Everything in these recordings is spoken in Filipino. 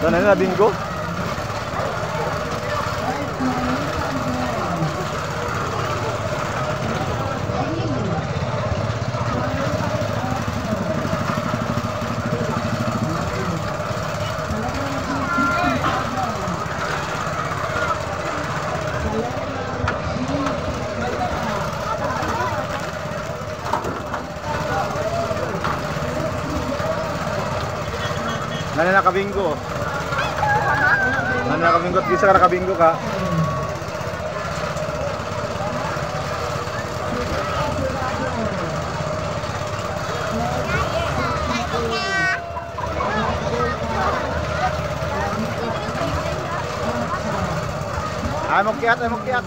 Doon na na, bingo. Nana nakabingo. nakabinggot gisa ka nakabinggo kak. Ayo kiat, ayo kiat.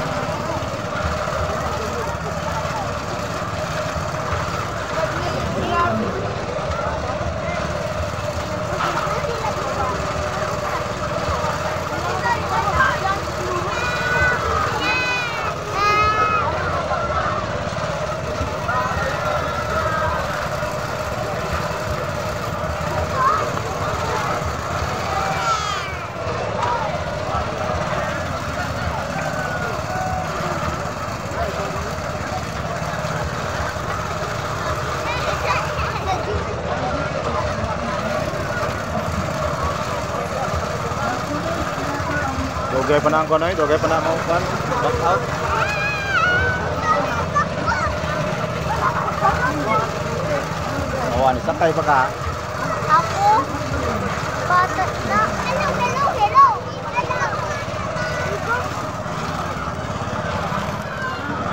Dugay pa na ang kunoy, dugay pa na ang kan. Back out. Ani sakay pa ka. Ako? Bata na. Hello, hello, hello.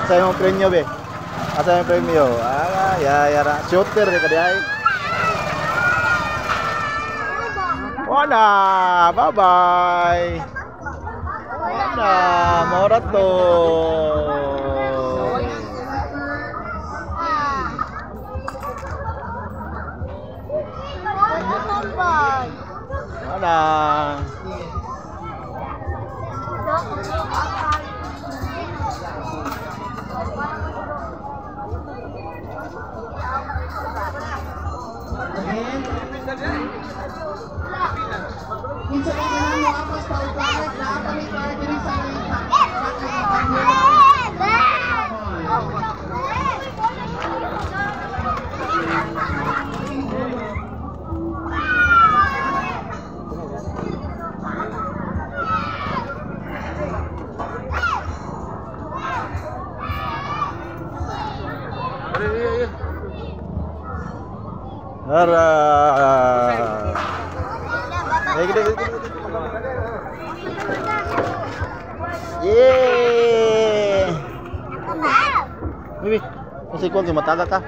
Sa imong premyo be. Asa imong premyo? Ah, ya ya ra. Shooter ni kadiay. Wala, bye-bye. Nah, morat tuh. Mana? Yeah. No sé cuánto matada acá.